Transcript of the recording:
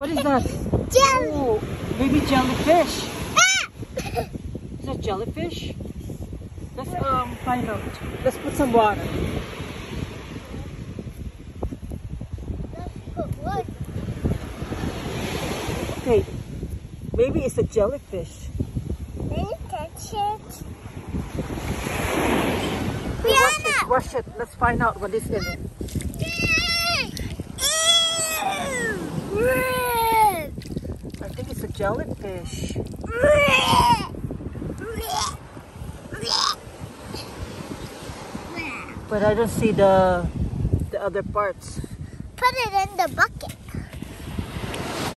What is that? Jelly. Oh, maybe jellyfish. Is that jellyfish? Let's um find out. Let's put some water. Okay, maybe it's a jellyfish. Can you touch it? Okay, wash it, wash it. Let's find out what is in it. I think it's a jellyfish. But I don't see the the other parts. Put it in the bucket.